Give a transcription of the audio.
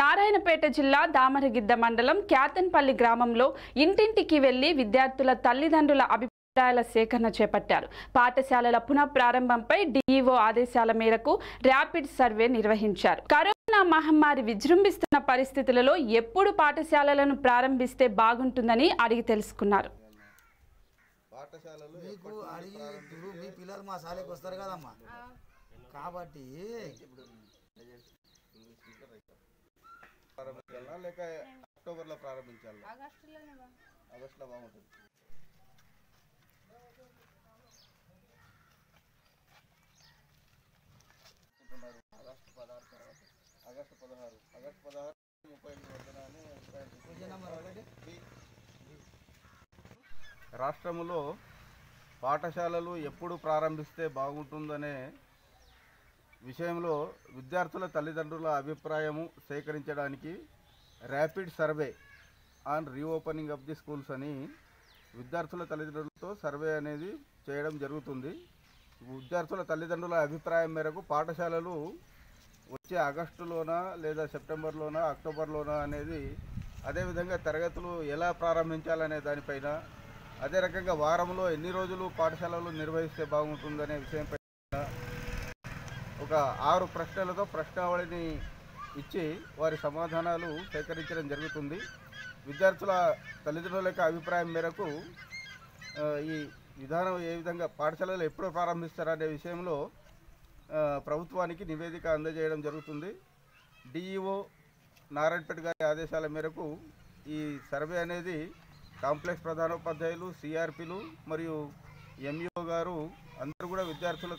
నారాయణపేట జిల్లా దామరగిద్ద మండలం క్యాతన్పల్లి గ్రామంలో ఇంటింటికి వెళ్ళి విద్యార్థుల తల్లిదండ్రుల అభిప్రాయాల సేకరణ చేపట్టారు. పాఠశాలల పునః ప్రారంభంపై డిఈఓ ఆదేశాల మేరకు ర్యాపిడ్ సర్వే నిర్వహించారు. కరోనా మహమ్మారి విజృంభిస్తున్న పరిస్థితులలో ఎప్పుడు పాఠశాలలను ప్రారంభిస్తే బాగుంటుందని అడిగి తెలుసుకున్నారు. పాఠశాలలు మీకు అడిగి ఇప్పుడు మీ పిల్లలు మా శాలకు వస్తారు కదమ్మా. కాబట్టి ప్రారంభించాలా లేక అక్టోబర్లో ప్రారంభించాలా? ఆగస్టులో బాగుంటుంది. ఆగస్టు పదహారు తర్వాత. ఆగస్టు పదహారు. ఆగస్టు పదహారు ముప్పై ఎనిమిది రాష్ట్రములో పాఠశాలలు ఎప్పుడు ప్రారంభిస్తే బాగుంటుందనే విషయంలో విద్యార్థుల తల్లిదండ్రుల అభిప్రాయము సేకరించడానికి rapid survey on reopening of the schools అని విద్యార్థుల తల్లిదండ్రులతో సర్వే అనేది చేయడం జరుగుతుంది. విద్యార్థుల తల్లిదండ్రుల అభిప్రాయం మేరకు పాఠశాలలు వచ్చే ఆగస్టులోనా లేదా సెప్టెంబర్లోనా అక్టోబర్లోనా అనేది అదేవిధంగా తరగతులు ఎలా ప్రారంభించాలనే దానిపైన అదే రకంగా వారంలో ఎన్ని రోజులు పాఠశాలలు నిర్వహిస్తే బాగుంటుందనే విషయంపై ఒక ఆరు ప్రశ్నలతో ప్రశ్నావళిని ఇచ్చి వారి సమాధానాలు సేకరించడం జరుగుతుంది. విద్యార్థుల తల్లిదండ్రుల యొక్క అభిప్రాయం మేరకు ఈ విధానం ఏ విధంగా పాఠశాలలు ఎప్పుడు ప్రారంభిస్తారనే విషయంలో ప్రభుత్వానికి నివేదిక అందజేయడం జరుగుతుంది. డిఈఓ నారాయణపేట గారి ఆదేశాల మేరకు ఈ సర్వే అనేది కాంప్లెక్స్ ప్రధానోపాధ్యాయులు సిఆర్పిలు మరియు ఎంఈఓ గారు అందరూ కూడా విద్యార్థుల